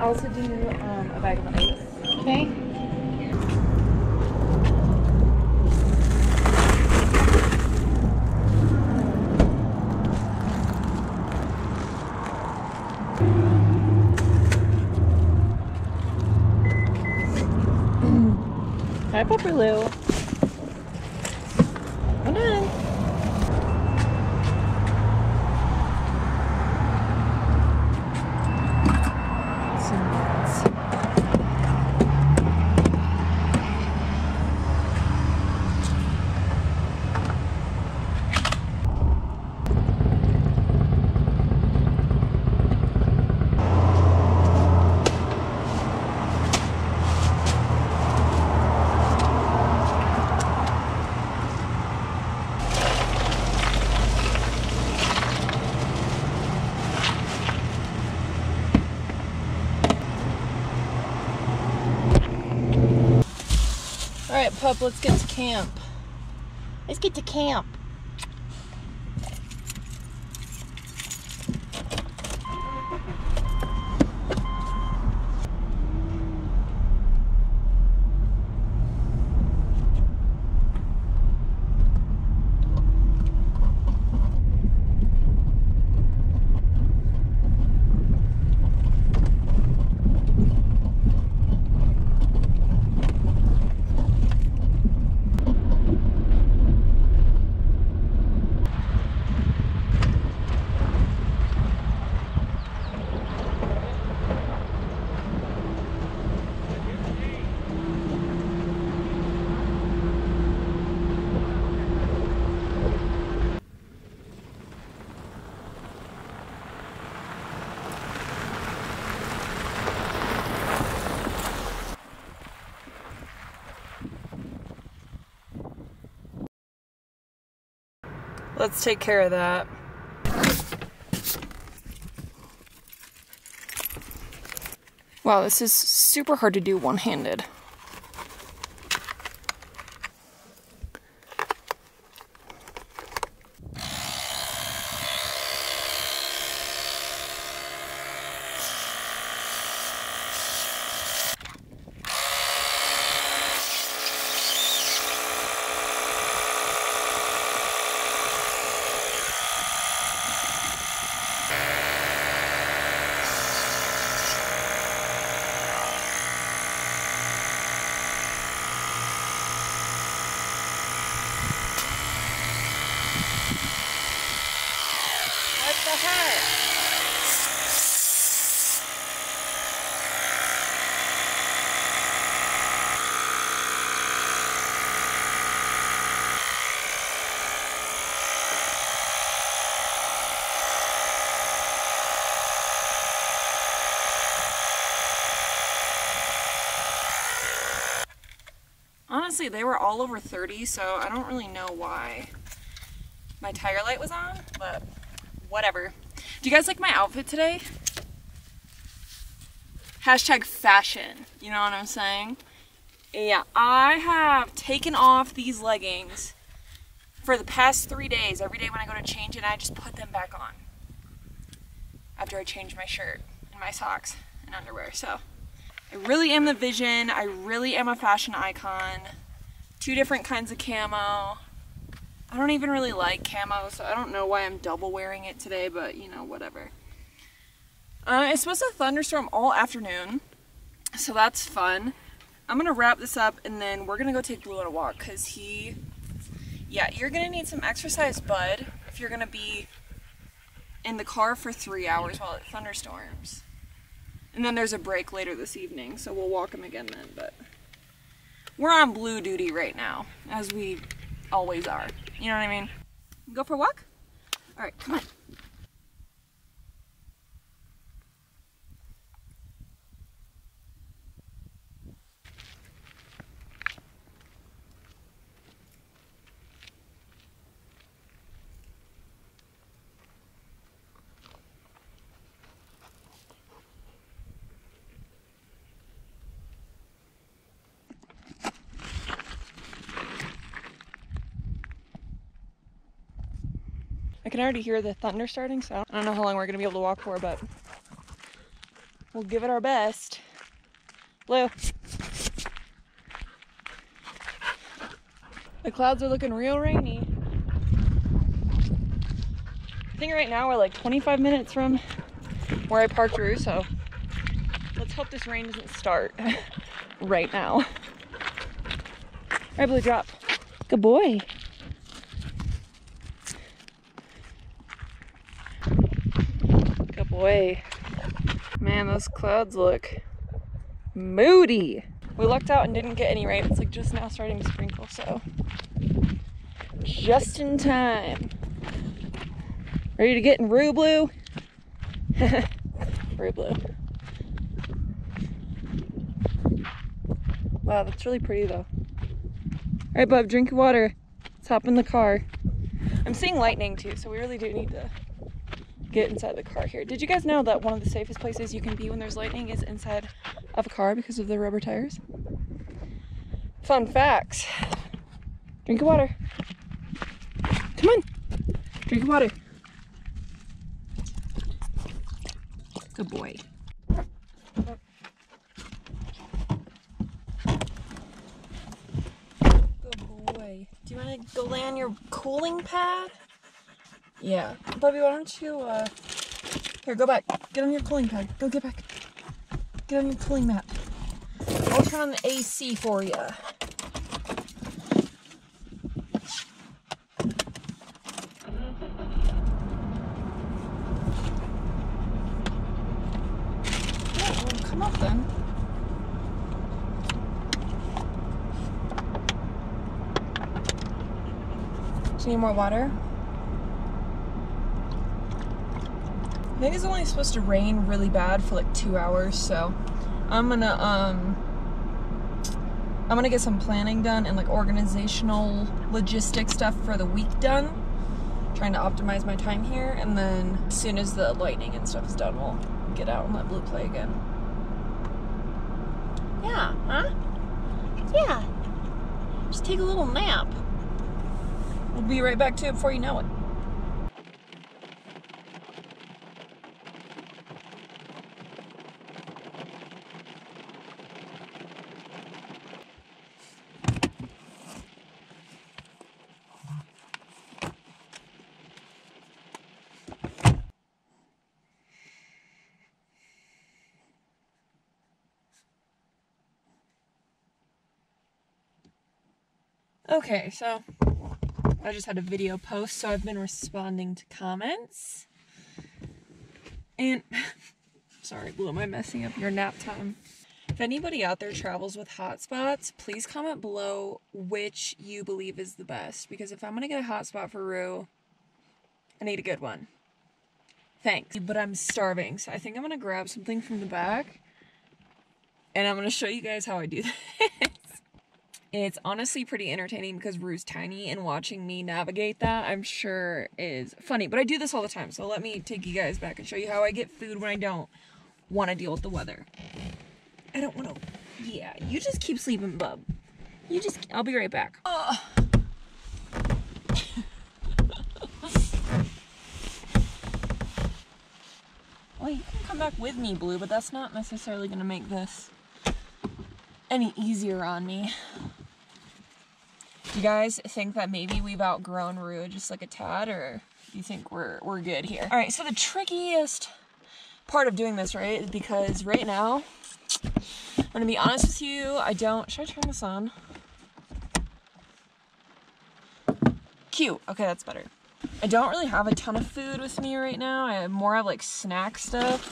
also do um, a bag of ice. Okay. Hi, Pepper Lou. Hold on. Some nuts. All right, pup, let's get to camp. Let's get to camp. Let's take care of that. Wow, this is super hard to do one-handed. What the heck? Honestly, they were all over 30, so I don't really know why my tire light was on, but whatever. Do you guys like my outfit today? Hashtag fashion. You know what I'm saying? Yeah, I have taken off these leggings for the past three days. Every day when I go to change it, I just put them back on. After I change my shirt and my socks and underwear. So I really am the vision. I really am a fashion icon. Two different kinds of camo. I don't even really like camo, so I don't know why I'm double wearing it today, but you know, whatever. Uh, it's supposed to thunderstorm all afternoon, so that's fun. I'm gonna wrap this up and then we're gonna go take Blue on a walk because he, yeah, you're gonna need some exercise, bud, if you're gonna be in the car for three hours while it thunderstorms. And then there's a break later this evening, so we'll walk him again then, but we're on blue duty right now, as we always are. You know what I mean? Go for a walk? All right, come on. I can already hear the thunder starting, so I don't know how long we're gonna be able to walk for, but we'll give it our best. Blue. The clouds are looking real rainy. I think right now we're like 25 minutes from where I parked Rue, so let's hope this rain doesn't start right now. All right, Blue, drop. Good boy. Boy. Man, those clouds look moody. We lucked out and didn't get any rain. It's like just now starting to sprinkle, so just in time. Ready to get in Rue Blue? Rue Blue. Wow, that's really pretty though. All right, bub, drink water. Let's hop in the car. I'm seeing lightning too, so we really do need to get inside the car here. Did you guys know that one of the safest places you can be when there's lightning is inside of a car because of the rubber tires? Fun facts. Drink of water. Come on. Drink water. Good boy. Good boy. Do you want to go lay on your cooling pad? Yeah. Bubby, why don't you, uh... Here, go back. Get on your cooling pad. Go get back. Get on your cooling mat. I'll turn on the AC for you. come up then. Do you need more water? I think it's only supposed to rain really bad for like two hours, so I'm gonna um I'm gonna get some planning done and like organizational logistic stuff for the week done. Trying to optimize my time here, and then as soon as the lightning and stuff is done, we'll get out and let Blue play again. Yeah, huh? Yeah. Just take a little nap. We'll be right back to it before you know it. Okay, so I just had a video post, so I've been responding to comments. And sorry, Blue, am I messing up your nap time? If anybody out there travels with hotspots, please comment below which you believe is the best. Because if I'm gonna get a hotspot for Rue, I need a good one. Thanks. But I'm starving, so I think I'm gonna grab something from the back. And I'm gonna show you guys how I do this. It's honestly pretty entertaining because Rue's tiny and watching me navigate that I'm sure is funny. But I do this all the time, so let me take you guys back and show you how I get food when I don't want to deal with the weather. I don't want to. Yeah, you just keep sleeping, bub. You just. I'll be right back. Ugh. well, you can come back with me, Blue, but that's not necessarily going to make this any easier on me. You guys think that maybe we've outgrown Rue just like a tad, or do you think we're we're good here? All right, so the trickiest part of doing this, right, is because right now, I'm gonna be honest with you, I don't. Should I turn this on? Cute. Okay, that's better. I don't really have a ton of food with me right now. I have more of like snack stuff.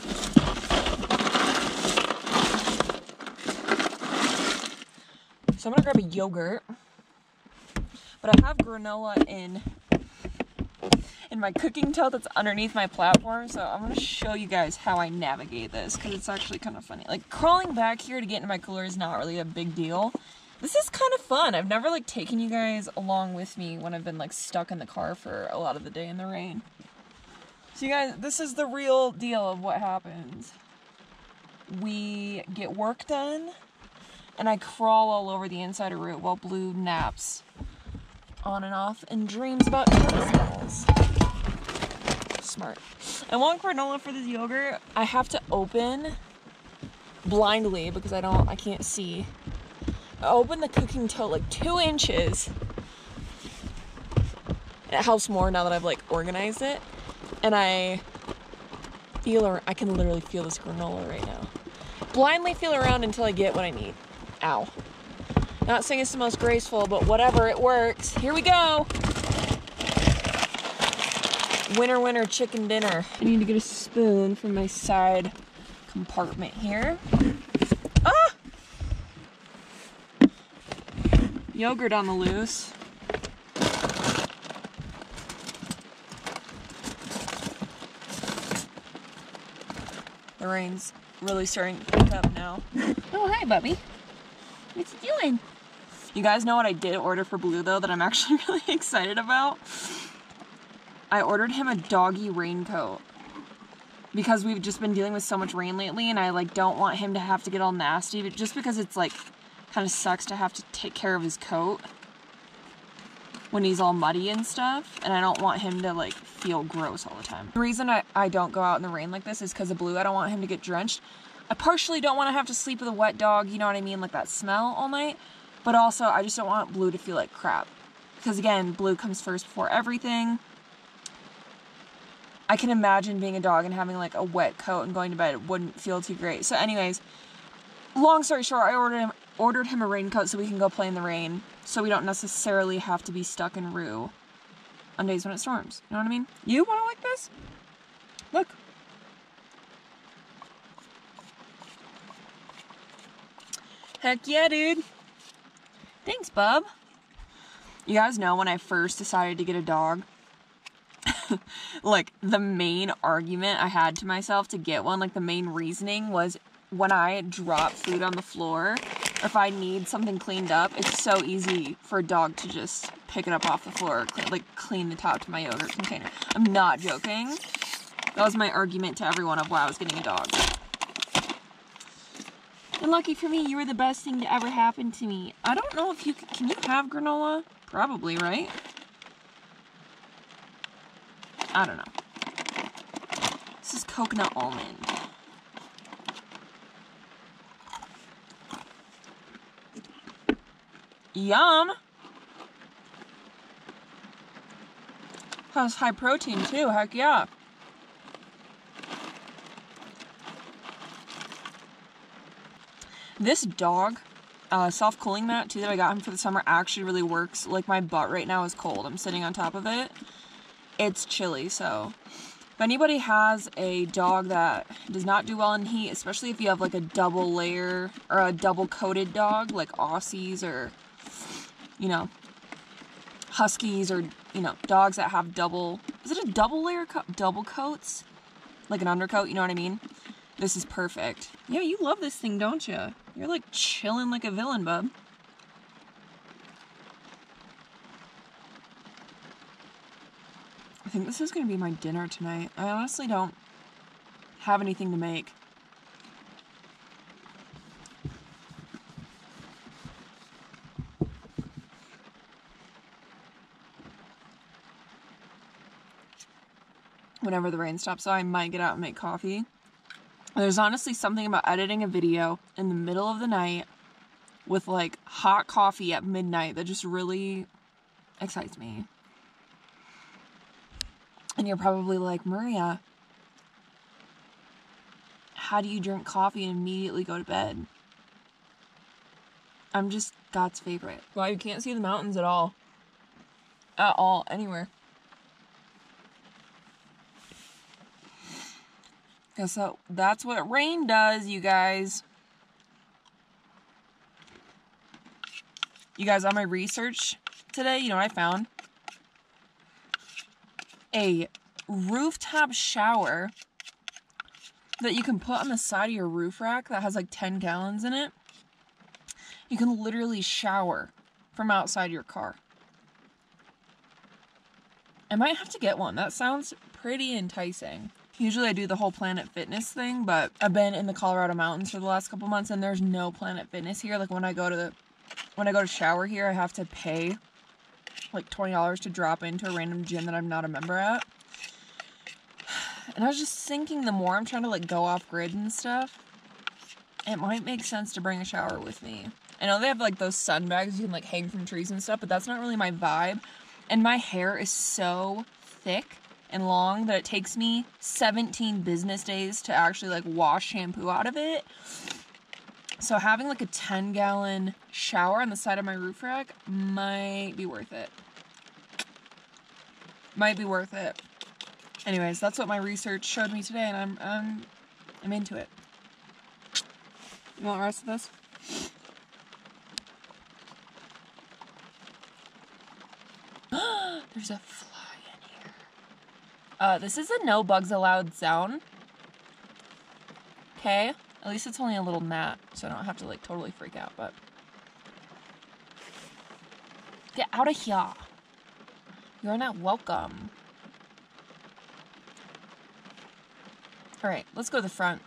So I'm gonna grab a yogurt. But I have granola in in my cooking tote that's underneath my platform, so I'm gonna show you guys how I navigate this, because it's actually kind of funny. Like, crawling back here to get into my cooler is not really a big deal. This is kind of fun. I've never, like, taken you guys along with me when I've been, like, stuck in the car for a lot of the day in the rain. So you guys, this is the real deal of what happens. We get work done, and I crawl all over the inside of Rue while Blue naps on and off and dreams about tennis balls. Smart. I want granola for this yogurt. I have to open blindly because I don't, I can't see. I opened the cooking tote like two inches. It helps more now that I've like organized it. And I feel, or I can literally feel this granola right now. Blindly feel around until I get what I need. Ow. Not saying it's the most graceful, but whatever, it works. Here we go. Winner, winner, chicken dinner. I need to get a spoon from my side compartment here. Ah! Yogurt on the loose. The rain's really starting to pick up now. Oh, hi, Bubby. What's you doing? You guys know what I did order for Blue, though, that I'm actually really excited about? I ordered him a doggy raincoat because we've just been dealing with so much rain lately and I like don't want him to have to get all nasty but just because it's like kind of sucks to have to take care of his coat when he's all muddy and stuff and I don't want him to like feel gross all the time. The reason I, I don't go out in the rain like this is because of Blue. I don't want him to get drenched. I partially don't want to have to sleep with a wet dog, you know what I mean, like that smell all night, but also I just don't want Blue to feel like crap. Because again, Blue comes first before everything. I can imagine being a dog and having like a wet coat and going to bed. It wouldn't feel too great. So, anyways, long story short, I ordered him ordered him a raincoat so we can go play in the rain, so we don't necessarily have to be stuck in Rue on days when it storms. You know what I mean? You want to like this? Look. Heck yeah, dude. Thanks, bub. You guys know when I first decided to get a dog, like the main argument I had to myself to get one, like the main reasoning was when I drop food on the floor, or if I need something cleaned up, it's so easy for a dog to just pick it up off the floor, like clean the top to my yogurt container. I'm not joking. That was my argument to everyone of why I was getting a dog. And lucky for me, you were the best thing to ever happen to me. I don't know if you can, can you have granola? Probably, right? I don't know. This is coconut almond. Yum! Has high protein too, heck yeah. This dog, uh, soft cooling mat too that I got him for the summer actually really works. Like my butt right now is cold. I'm sitting on top of it it's chilly. So if anybody has a dog that does not do well in heat, especially if you have like a double layer or a double coated dog like Aussies or, you know, Huskies or, you know, dogs that have double, is it a double layer, co double coats? Like an undercoat, you know what I mean? This is perfect. Yeah, you love this thing, don't you? You're like chilling like a villain, bub. I think this is going to be my dinner tonight. I honestly don't have anything to make. Whenever the rain stops, so I might get out and make coffee. There's honestly something about editing a video in the middle of the night with like hot coffee at midnight that just really excites me. And you're probably like, Maria, how do you drink coffee and immediately go to bed? I'm just God's favorite. Well, you can't see the mountains at all. At all, anywhere. So uh, that's what rain does, you guys. You guys, on my research today, you know what I found? a rooftop shower that you can put on the side of your roof rack that has like 10 gallons in it. You can literally shower from outside your car. I might have to get one. That sounds pretty enticing. Usually I do the whole Planet Fitness thing, but I've been in the Colorado mountains for the last couple months and there's no Planet Fitness here. Like when I go to the when I go to shower here, I have to pay like $20 to drop into a random gym that I'm not a member at. And I was just thinking the more I'm trying to like go off grid and stuff, it might make sense to bring a shower with me. I know they have like those sun bags you can like hang from trees and stuff, but that's not really my vibe. And my hair is so thick and long that it takes me 17 business days to actually like wash shampoo out of it. So having like a 10 gallon shower on the side of my roof rack might be worth it. Might be worth it. Anyways, that's what my research showed me today and I'm I'm I'm into it. You want the rest of this? There's a. Uh, this is a no bugs allowed zone. Okay. At least it's only a little gnat, so I don't have to like totally freak out, but. Get out of here. You're not welcome. Alright, let's go to the front.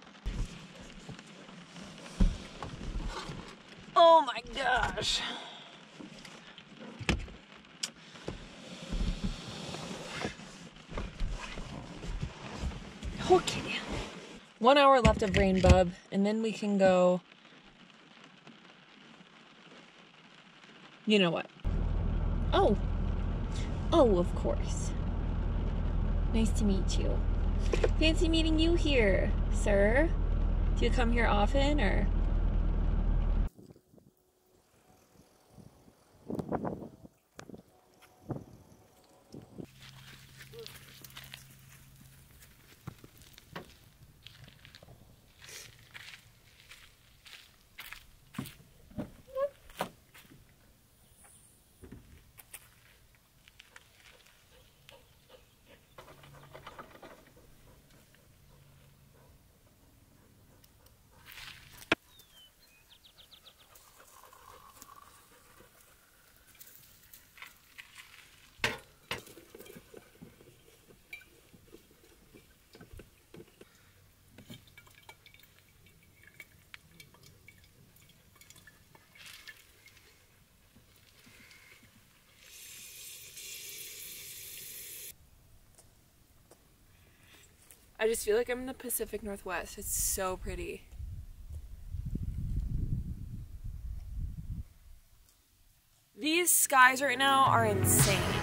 Oh my gosh. One hour left of rain, bub, and then we can go. You know what? Oh. Oh, of course. Nice to meet you. Fancy meeting you here, sir. Do you come here often or? I just feel like I'm in the Pacific Northwest. It's so pretty. These skies right now are insane.